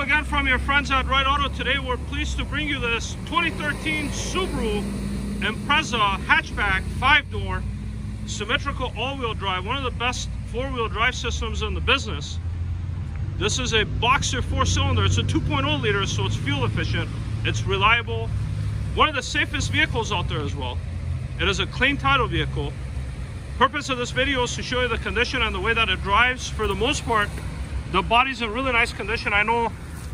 Again from your friends at Ride Auto. Today we're pleased to bring you this 2013 Subaru Impreza hatchback, five-door, symmetrical all-wheel drive, one of the best four-wheel drive systems in the business. This is a Boxer four-cylinder. It's a 2.0 liter, so it's fuel efficient. It's reliable. One of the safest vehicles out there as well. It is a clean title vehicle. Purpose of this video is to show you the condition and the way that it drives. For the most part, the body's in really nice condition. I know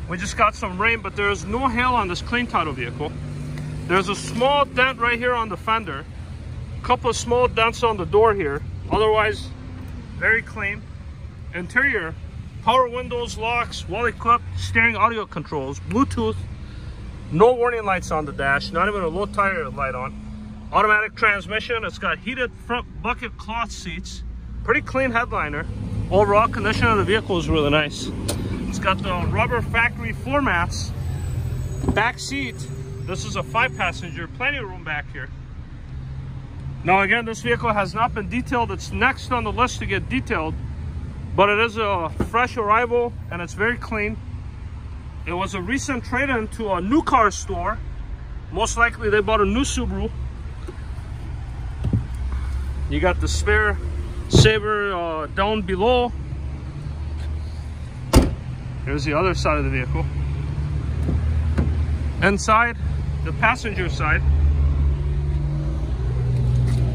we just got some rain, but there's no hail on this clean title vehicle. There's a small dent right here on the fender. A couple of small dents on the door here. Otherwise, very clean. Interior, power windows, locks, well-equipped steering audio controls, Bluetooth, no warning lights on the dash, not even a low tire light on. Automatic transmission, it's got heated front bucket cloth seats, pretty clean headliner. Overall condition of the vehicle is really nice. It's got the rubber factory floor mats. Back seat, this is a five passenger, plenty of room back here. Now again, this vehicle has not been detailed. It's next on the list to get detailed, but it is a fresh arrival and it's very clean. It was a recent trade-in to a new car store. Most likely they bought a new Subaru. You got the spare saver uh, down below. Here's the other side of the vehicle. Inside, the passenger side.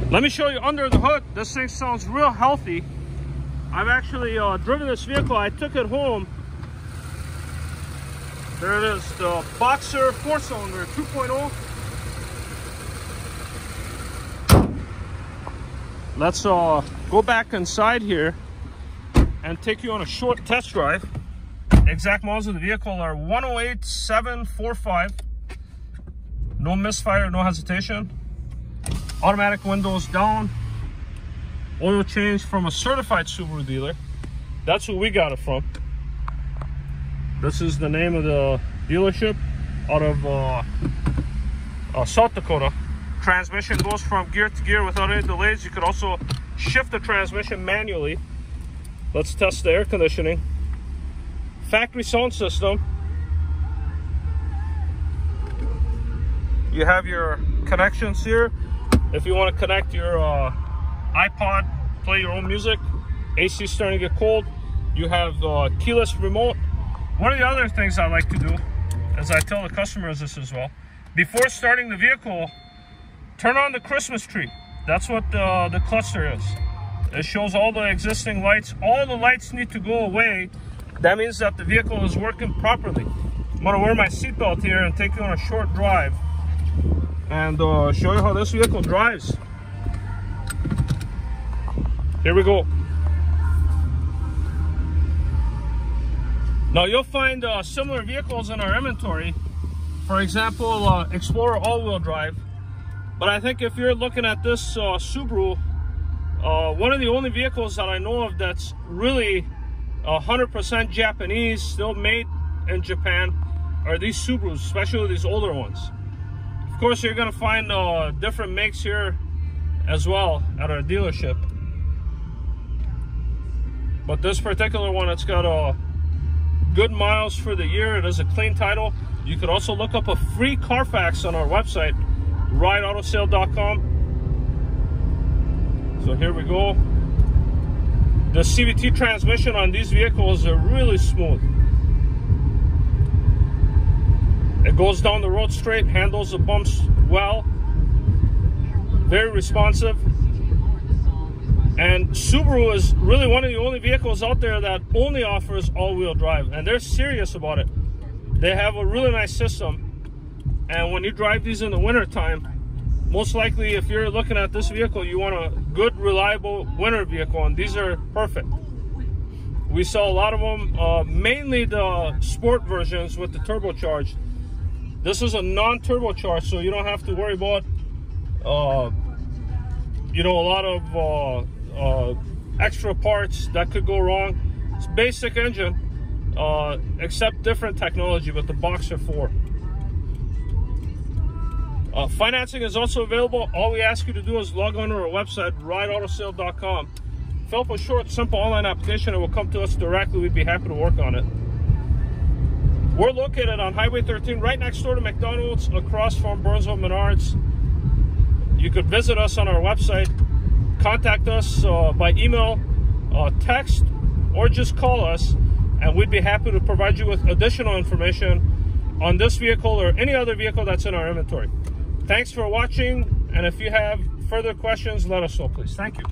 Let me show you under the hood. This thing sounds real healthy. I've actually uh, driven this vehicle. I took it home. There it is, the Boxer four-cylinder 2.0. Let's uh, go back inside here and take you on a short test drive. Exact models of the vehicle are 108745. No misfire, no hesitation. Automatic windows down. Oil change from a certified Subaru dealer. That's who we got it from. This is the name of the dealership out of uh, uh, South Dakota. Transmission goes from gear to gear without any delays. You could also shift the transmission manually. Let's test the air conditioning. Factory sound system. You have your connections here. If you want to connect your uh, iPod, play your own music. AC is starting to get cold. You have uh, keyless remote. One of the other things I like to do as I tell the customers this as well. Before starting the vehicle, turn on the Christmas tree. That's what the, the cluster is. It shows all the existing lights. All the lights need to go away. That means that the vehicle is working properly. I'm gonna wear my seatbelt here and take you on a short drive and uh, show you how this vehicle drives. Here we go. Now you'll find uh, similar vehicles in our inventory. For example, uh, Explorer all-wheel drive. But I think if you're looking at this uh, Subaru, uh, one of the only vehicles that I know of that's really 100% Japanese, still made in Japan, are these Subarus, especially these older ones. Of course, you're gonna find uh, different makes here as well at our dealership. But this particular one, it's got a uh, good miles for the year. It is a clean title. You could also look up a free Carfax on our website, rideautosale.com. So here we go. The CVT transmission on these vehicles are really smooth. It goes down the road straight, handles the bumps well, very responsive. And Subaru is really one of the only vehicles out there that only offers all-wheel drive, and they're serious about it. They have a really nice system, and when you drive these in the wintertime, most likely if you're looking at this vehicle, you want a good, reliable winter vehicle, and these are perfect. We sell a lot of them, uh, mainly the sport versions with the turbocharged. This is a non-turbocharged, so you don't have to worry about, uh, you know, a lot of uh, uh, extra parts that could go wrong. It's basic engine, uh, except different technology with the Boxer 4. Uh, financing is also available. All we ask you to do is log on to our website, rideautosale.com. Fill up a short, simple online application. It will come to us directly. We'd be happy to work on it. We're located on Highway 13, right next door to McDonald's, across from Burnsville Menards. You could visit us on our website, contact us uh, by email, uh, text, or just call us, and we'd be happy to provide you with additional information on this vehicle or any other vehicle that's in our inventory. Thanks for watching, and if you have further questions, let us know, please. Thank you.